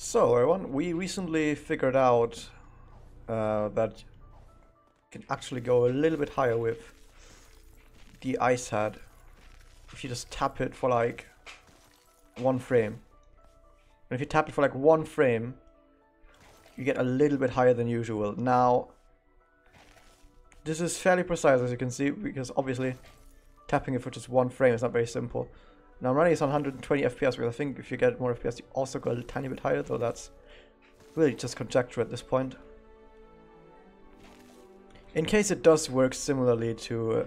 So everyone, we recently figured out uh, that you can actually go a little bit higher with the ice hat if you just tap it for like one frame. And if you tap it for like one frame, you get a little bit higher than usual. Now, this is fairly precise as you can see, because obviously tapping it for just one frame is not very simple. Now I'm running this on 120 FPS, because I think if you get more FPS, you also go a tiny bit higher, though that's really just conjecture at this point. In case it does work similarly to uh,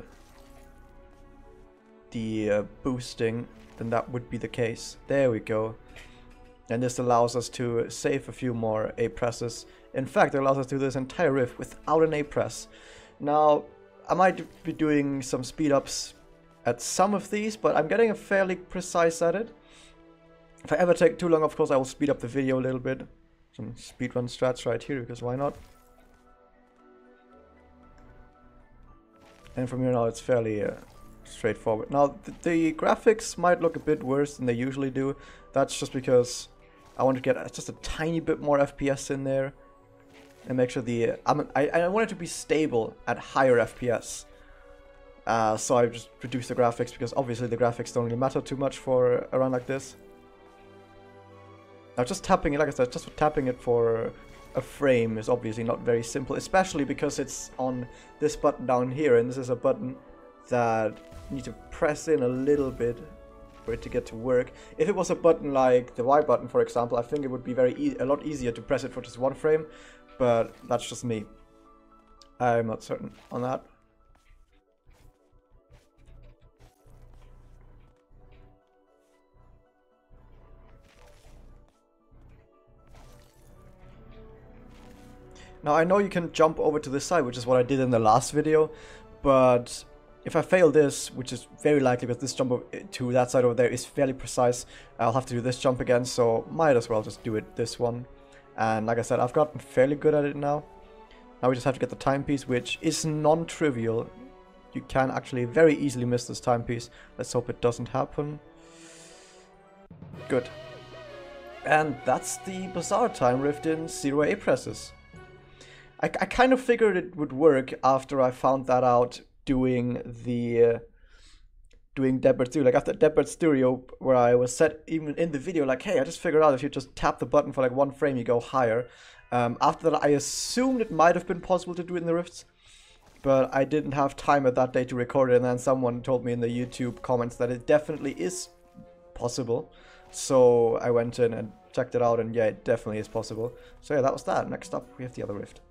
the uh, boosting, then that would be the case. There we go. And this allows us to save a few more A presses. In fact, it allows us to do this entire rift without an A press. Now, I might be doing some speed ups at some of these, but I'm getting a fairly precise at it. If I ever take too long, of course, I will speed up the video a little bit. Some speedrun strats right here, because why not? And from here now, it's fairly uh, straightforward. Now, th the graphics might look a bit worse than they usually do. That's just because I want to get just a tiny bit more FPS in there and make sure the uh, I, I want it to be stable at higher FPS. Uh, so I just reduced the graphics because obviously the graphics don't really matter too much for a run like this. Now just tapping it, like I said, just tapping it for a frame is obviously not very simple, especially because it's on this button down here, and this is a button that you need to press in a little bit for it to get to work. If it was a button like the Y button, for example, I think it would be very e a lot easier to press it for just one frame, but that's just me. I'm not certain on that. Now I know you can jump over to this side, which is what I did in the last video, but if I fail this, which is very likely because this jump to that side over there is fairly precise, I'll have to do this jump again, so might as well just do it this one. And like I said, I've gotten fairly good at it now. Now we just have to get the timepiece, which is non-trivial. You can actually very easily miss this timepiece. Let's hope it doesn't happen. Good. And that's the Bazaar time rift in Zero A presses. I, I kind of figured it would work after I found that out doing the uh, doing Dead Bird Studio. Like after Dead Bird Studio, where I was set even in the video, like, hey, I just figured out if you just tap the button for like one frame, you go higher. Um, after that, I assumed it might have been possible to do it in the Rifts, but I didn't have time at that day to record it, and then someone told me in the YouTube comments that it definitely is possible. So I went in and checked it out, and yeah, it definitely is possible. So yeah, that was that. Next up, we have the other Rift.